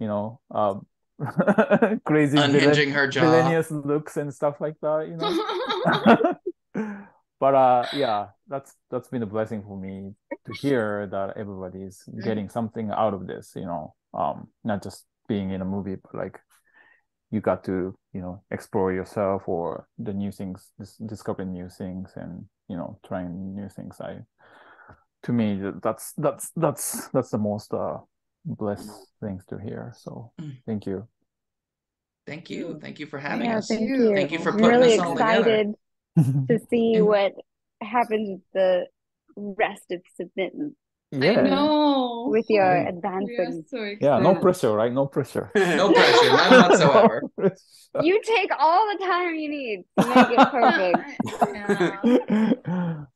you know um crazy Unhinging villain- her jaw. villainous looks and stuff like that you know but uh yeah that's that's been a blessing for me to hear that everybody's getting something out of this you know um not just being in a movie but like you got to you know explore yourself or the new things dis- discovering new things and you know trying new things i to me that's that's that's that's the most uh blessed things to hear so thank you Thank you. Thank you for having Yeah, us. thank you. Thank you for putting really us all together. Excited to see what happens with the rest of Submittan. Yeah. know. With your Great. advancing. so yeah no pressure right no pressure No pressure, none whatsoever. No pressure. You take all the time you need to make it perfect. All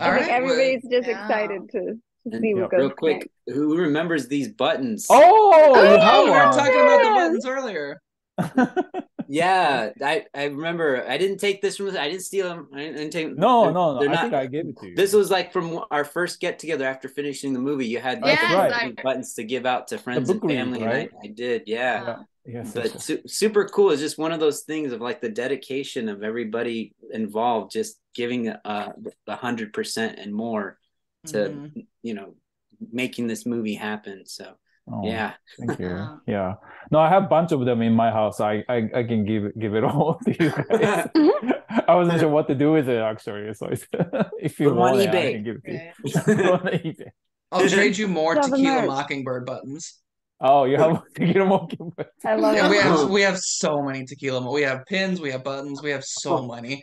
I think right, everybody's just Yeah. excited to, to And see what goes real quick, who remembers these buttons? oh you Oh, we were talking about the buttons earlier. Yeah, I, I remember. I didn't take this from. I didn't steal them. I didn't, I didn't take. no they're- no no they're i not- think i gave it to you This was like from our first get together after finishing the movie. You had Yes, right. Buttons to give out to friends and read, family, right? and I, I did. Yeah. yeah yes, yes, but yes. su- super cool. It's just one of those things of like the dedication of everybody involved, just giving uh the hundred percent and more to Mhm. you know making this movie happen. So Oh, yeah, Thank you. Yeah. Yeah. No, I have a bunch of them in my house. I I, I can give it give it all to you guys. I wasn't sure what to do with it actually. So it's, if you Put 'em want it, I can give it to you. Yeah. Put 'em on eBay. I'll trade you more Sell Tequila merch. Mockingbird buttons. Oh, you have Tequila Mockingbird. I love Yeah, it. we have we have so many tequila. Mo- We have pins, we have buttons, we have so many.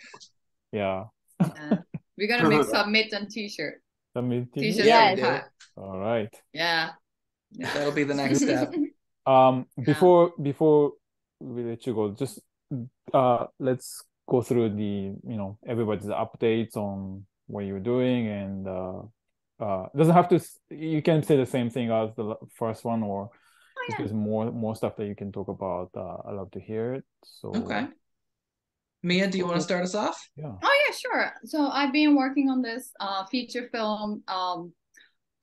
Yeah. Yeah. We're gonna make Submittan t-shirt. Let me T-shirt Yeah, and hat. All right. Yeah. That'll be the next step. Um, Yeah. before before we let you go, just uh, let's go through the you know everybody's updates on what you're doing and uh, uh, doesn't have to. You can say the same thing as the first one, or if yeah. there's more more stuff that you can talk about. Uh, I love to hear it. So Okay. Mia, do you want to start us off? yeah. Oh yeah, sure. So I've been working on this uh, feature film, um,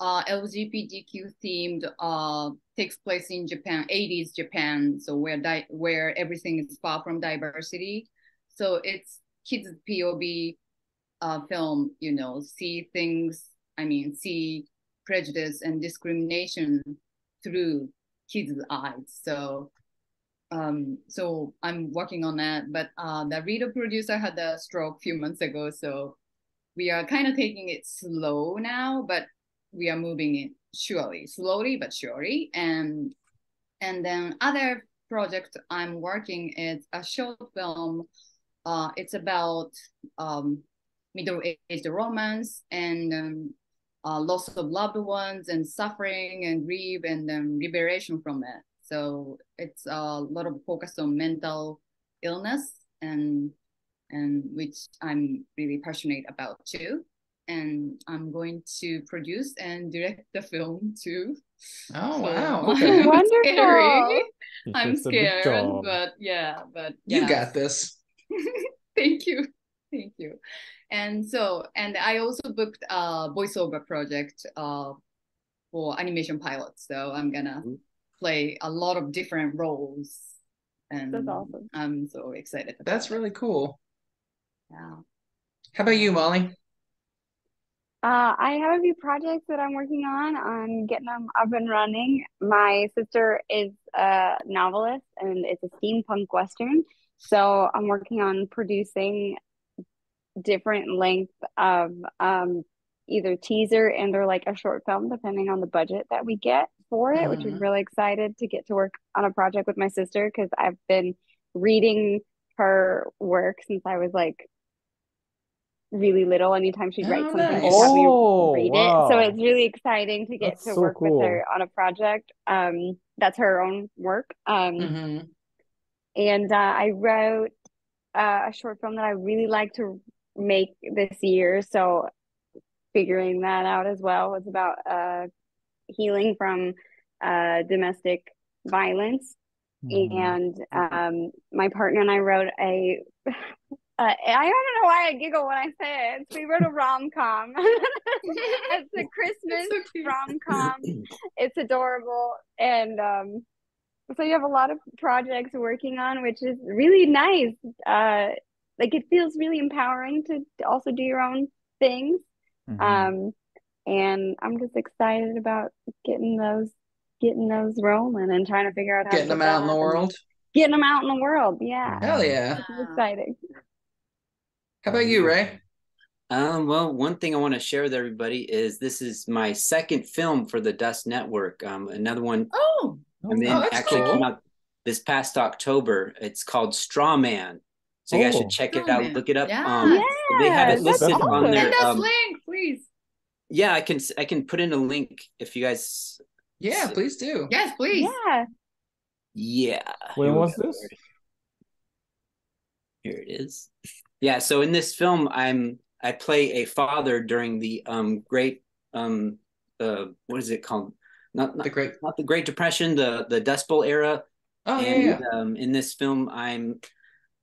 uh, LGBTQ themed, uh, takes place in Japan, 80s Japan. So where di- where everything is far from diversity. So it's kids POV uh, film. You know, see things. I mean, see prejudice and discrimination through kids' eyes. So um so i'm working on that but uh the reader producer had a stroke a few months ago so we are kind of taking it slow now but we are moving it surely slowly but surely and and then other project i'm working is a short film uh it's about um middle-aged romance and um, uh, loss of loved ones and suffering and grief and um, liberation from it so it's a lot of focus on mental illness and and which I'm really passionate about too. And I'm going to produce and direct the film too. Oh So wow. I'm Wonderful. scary. I'm takes a big scared, but yeah, but You got this. Thank you. Thank you. And so, and I also booked a voiceover project uh, for animation pilots. So I'm gonna play a lot of different roles. And That's awesome. I'm so excited. That's it. really cool. Yeah. How about you, Molly? Uh, I have a few projects that I'm working on on getting them up and running. My sister is a novelist and it's a steampunk western. So I'm working on producing different length of um, either teaser and or like a short film, depending on the budget that we get for it, which is Mhm. really excited to get to work on a project with my sister because I've been reading her work since I was like really little. Anytime she'd write Oh, something, nice. she'd have me Oh, read it. So it's really exciting to get That's to so work cool. with her on a project. Um, that's her own work. Um, hmm and uh, I wrote uh, a short film that I really like to make this year. So figuring that out as well. It's about uh, healing from uh, domestic violence. Mhm. And um, my partner and I wrote a Uh, I don't know why I giggle when I say it. We wrote a rom com. it's a Christmas rom com. It's adorable, and um, so you have a lot of projects working on, which is really nice. Uh, like it feels really empowering to also do your own things. Mhm. Um, and I'm just excited about getting those getting those rolling and trying to figure out how Getting to them out in the world. Getting them out in the world, yeah. Hell yeah. Which exciting. How about you, Rey? Um, well, one thing I want to share with everybody is this is my second film for the Dust Network. Um, another one. Oh, I mean, Oh, that's actually cool. came out this past October. It's called Straw Man. So you guys Oh. should check it out. Man. Look it up. Yeah. Um, they have Yeah, it that's listed on awesome. their. Send us Um, link, please. yeah, I can I can put in a link if you guys. Yeah, please do. Yes, please. Yeah. Yeah. When was this? Here it is. Yeah, so in this film, I'm I play a father during the um great um uh what is it called? Not not The great. not the Great Depression, the the Dust Bowl era. Oh yeah, and yeah. um in this film, I'm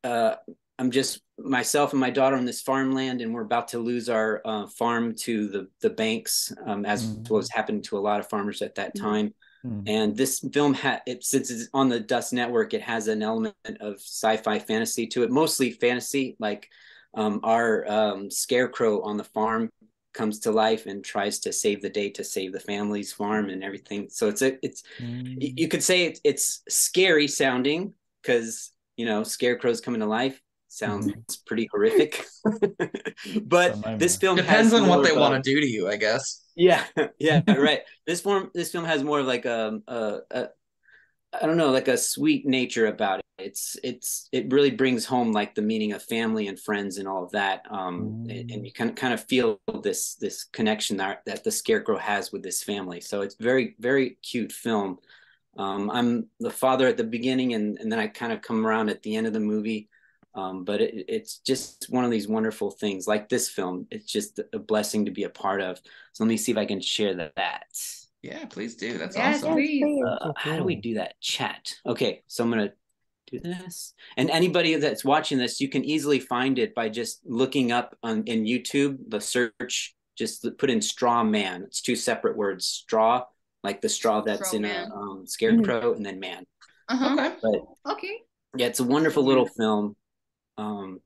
uh I'm just myself and my daughter on this farmland, and we're about to lose our uh, farm to the the banks, um, as Mhm. was happening to a lot of farmers at that Mhm. time. Mm. And this film had it since it's on the Dust Network, it has an element of sci-fi fantasy to it, mostly fantasy. Like um, our um, scarecrow on the farm comes to life and tries to save the day to save the family's farm and everything. So it's a it's Mm. y- you could say it's, it's scary sounding because you know scarecrows coming to life sounds pretty horrific. but this film Depends has on what they want to do to you, I guess. Yeah, yeah, right. This form, this film has more of like a, a, a, I don't know, like a sweet nature about it. It's, it's, it really brings home like the meaning of family and friends and all of that. Um, and, and you can kind of feel this, this connection that that the scarecrow has with this family. So it's very, very cute film. Um, I'm the father at the beginning, and and then I kind of come around at the end of the movie. Um, but it, it's just one of these wonderful things, like this film. It's just a blessing to be a part of. So let me see if I can share that. that. Yeah, please do. That's Yes, awesome. please. Uh, how do we do that? Chat. Okay, so I'm gonna do this. And anybody that's watching this, you can easily find it by just looking up on in YouTube the search. Just put in straw man. It's two separate words. Straw, like the straw that's Straw in man. a um, scarecrow, and then man. Uh-huh. Okay. But Okay. yeah, it's a wonderful little film. Um,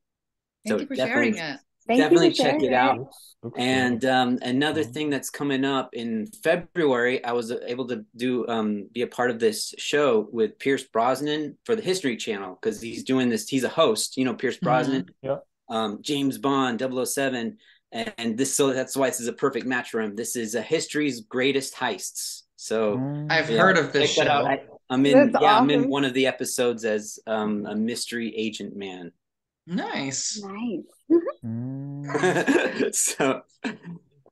Thank so you for definitely- sharing it. Thank definitely for check it out. Looks- looks And um, another thing that's coming up in February, I was able to do um, be a part of this show with Pierce Brosnan for the History Channel because he's doing this. He's a host, you know, Pierce Brosnan, Yeah. um, James Bond, 007. And, and this, so that's why this is a perfect match for him. This is a history's greatest heists. So Mm. I've yeah, heard of this check that out. show. I, I'm in, That's yeah, I'm in one of the episodes as um, a mystery agent man. Nice. Nice. Mm. so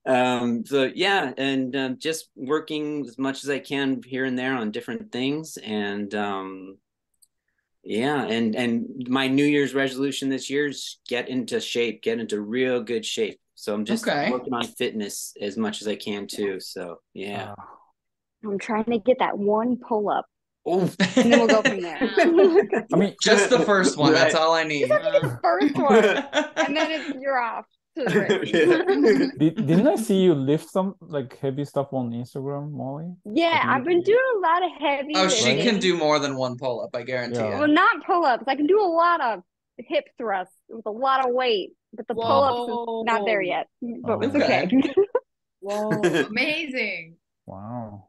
um so yeah and um, just working as much as i can here and there on different things and um yeah and and my new year's resolution this year is get into shape get into real good shape so i'm just Okay. working on fitness as much as i can too so yeah Ah. I'm trying to get that one pull up, oh and then we'll go from there. I mean, Just the first one. That's all I need. the first one, and then it's you're off to did, didn't I see you lift some like heavy stuff on Instagram, Molly? Yeah, I've been doing a lot of heavy. Oh, she can do more than one pull up. I guarantee Yeah. Well, not pull ups. I can do a lot of hip thrusts with a lot of weight, but the pull ups not there yet. But Oh. it's okay. Whoa, amazing. Wow.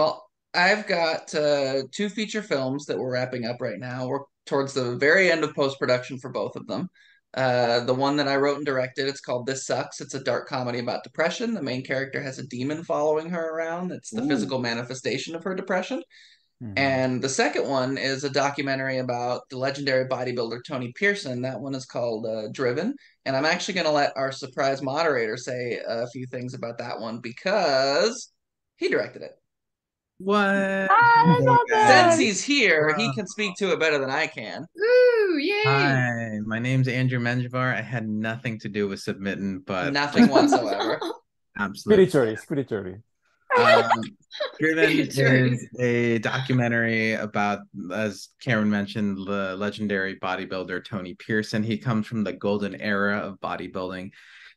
Well, I've got uh, two feature films that we're wrapping up right now. We're towards the very end of post production for both of them. Uh, the one that I wrote and directed, it's called This Sucks. It's a dark comedy about depression. The main character has a demon following her around. It's the Ooh. physical manifestation of her depression. Mhm. And the second one is a documentary about the legendary bodybuilder Tony Pearson. That one is called uh, Driven. And I'm actually going to let our surprise moderator say a few things about that one because he directed it. What? Ah, that's awesome. Since he's here, he can speak to it better than I can. Woo, yay. Hi, my name's Andrew Menjivar. I had nothing to do with Submittan, but Nothing whatsoever. absolutely. Spiritually, spiritually. Um, Driven is a documentary about, as Cameron mentioned, the legendary bodybuilder Tony Pearson. He comes from the golden era of bodybuilding,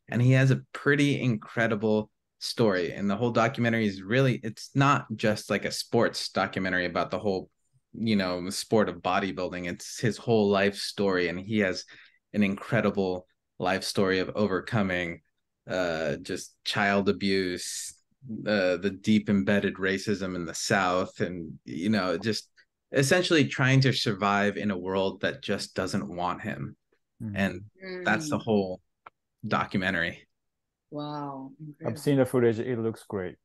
and he has a pretty incredible story. And the whole documentary is really, it's not just like a sports documentary about the whole, you know, sport of bodybuilding. It's his whole life story, and he has an incredible life story of overcoming uh just child abuse uh, the deep embedded racism in the South, and you know, just essentially trying to survive in a world that just doesn't want him, and that's the Mm. whole documentary. Wow. I've seen the footage. It looks great.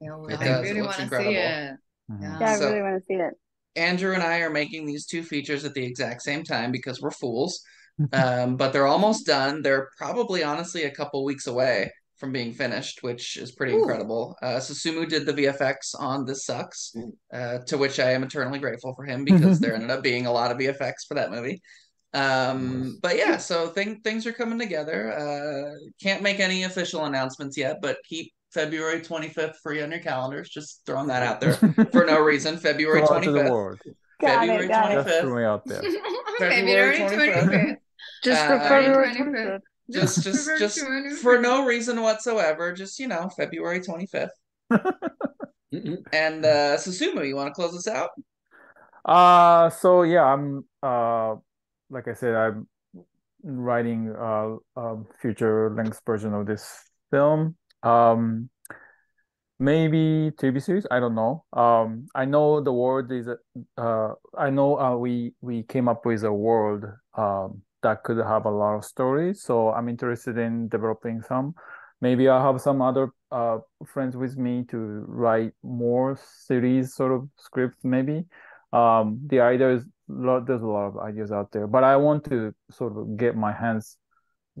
Yeah, It I does. It really want to incredible. see it. Mhm. Yeah. Yeah, I So- really want to see it. Andrew and I are making these two features at the exact same time because we're fools. Um, but they're almost done. They're probably honestly a couple weeks away from being finished, which is pretty Ooh. incredible. Uh, Susumu did the VFX on This Sucks, uh, to which I am eternally grateful for him because there ended up being a lot of VFX for that movie. Um, but yeah, so thing, things are coming together. Uh, can't make any official announcements yet, but keep February 25th free on your calendars. Just throwing that out there for no reason. February Throw out to the 25th. February it, got it. 25th. throw it out there. February February 25th. 25th. Just for Uh, February 25th. 25th. just just just for no reason whatsoever just you know february 25th and uh susumu you want to close us out Uh, so yeah, I'm uh, like I said, I'm writing uh, a future length version of this film. Um, maybe TV series. I don't know. Um, I know the world is uh, I know uh, we we came up with a world um that could have a lot of stories. So I'm interested in developing some. Maybe I'll have some other uh friends with me to write more series sort of scripts. Maybe. Um, the idea is lot. There's a lot of ideas out there, but I want to sort of get my hands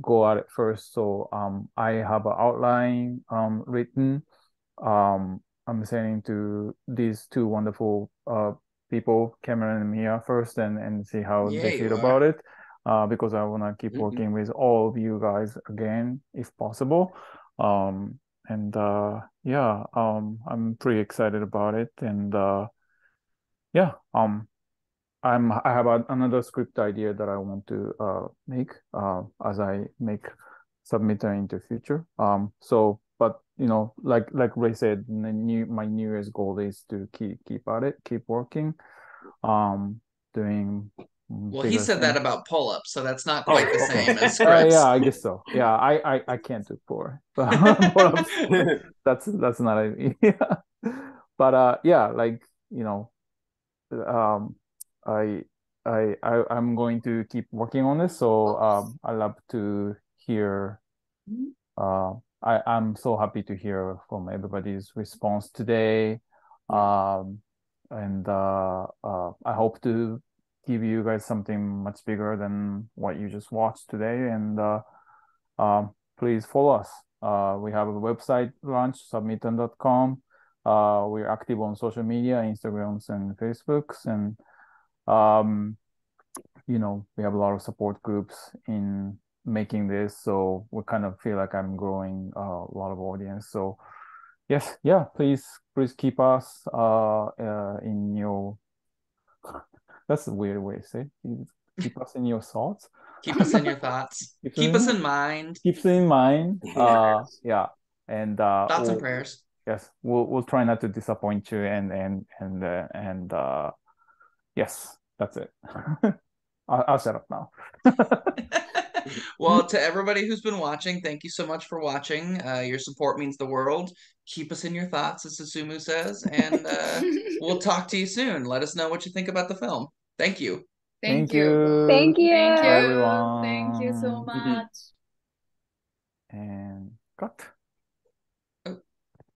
go at it first. So um, I have an outline um written. Um, I'm sending to these two wonderful uh people, Cameron and Mia, first, and and see how Yeah, they feel are. about it. Uh, because I want to keep Mhm. working with all of you guys again, if possible. Um, and uh, yeah, um, I'm pretty excited about it, and uh, yeah, um, I'm I have a, another script idea that I want to uh make uh as I make Submittan into future. Um, so but you know, like like Rey said, the new my New Year's goal is to keep keep at it, keep working, um, doing. well he said that about pull-ups so that's not quite the Oh, okay. same as Uh, yeah, I guess so. Yeah, I I, I can't do four. That's that's not a yeah. But uh yeah, like you know, um I I I I'm going to keep working on this. So um I love to hear uh I I'm so happy to hear from everybody's response today. Um and uh uh I hope to give you guys something much bigger than what you just watched today and uh um please follow us. Uh we have a website launch submittan.com. Uh we're active on social media, Instagrams and Facebooks and um you know we have a lot of support groups in making this so we kind of feel like i'm growing uh, a lot of audience. So yes yeah please please keep us uh, uh in your that's a weird way to say it. keep us in your thoughts. Keep us in your thoughts. Keep us keep in- us in mind. Keep us in mind uh yeah and uh thoughts and we'll- prayers. yes we'll we'll try not to disappoint you and and and uh, and uh yes that's it I'll, I'll shut up now well to everybody who's been watching thank you so much for watching uh, your support means the world keep us in your thoughts as susumu says and uh, we'll talk to you soon let us know what you think about the film thank you Thank, Thank you. Thank you. Thank you. Everyone. Thank you so much. and cut